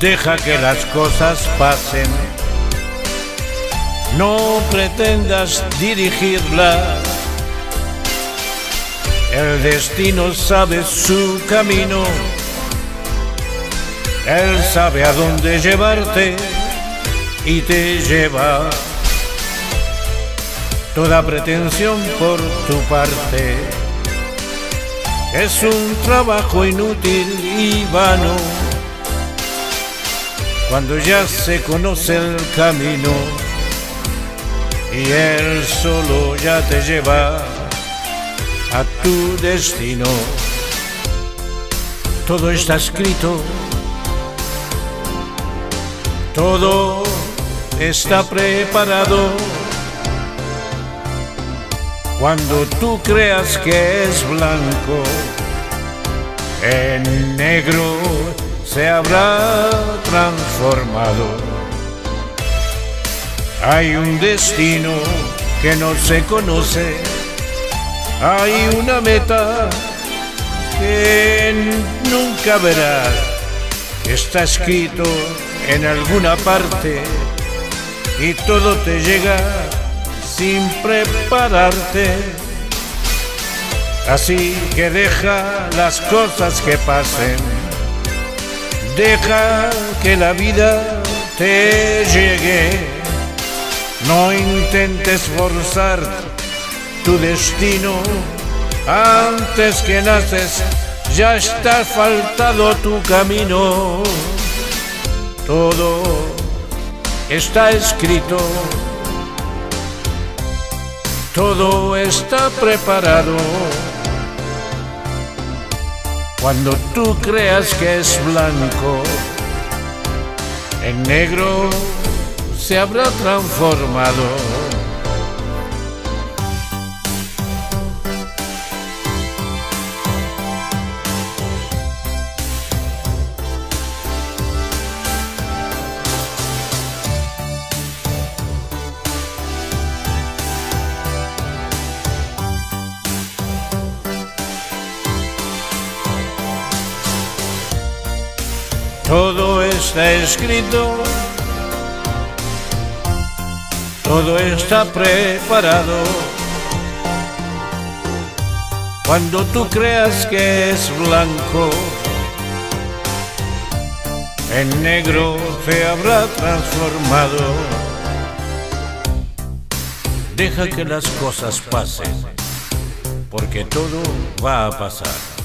Deja que las cosas pasen. No pretendas dirigirlas. El destino sabe su camino. Él sabe a dónde llevarte y te lleva. Toda pretensión por tu parte es un trabajo inútil y vano. Cuando ya se conoce el camino y él solo ya te lleva a tu destino. Todo está escrito, todo está preparado. Cuando tú creas que es blanco, en negro se habrá transformado. Hay un destino que no se conoce, hay una meta que nunca verás. Está escrito en alguna parte y todo te llega sin prepararte. Así que deja las cosas que pasen, deja que la vida te llegue. No intentes forzar tu destino antes que naces, ya está faltado tu camino. Todo está escrito todo está preparado. Cuando tú creas que es blanco, en negro se habrá transformado. Todo está escrito, todo está preparado. Cuando tú creas que es blanco, en negro se habrá transformado. Deja que las cosas pasen, porque todo va a pasar.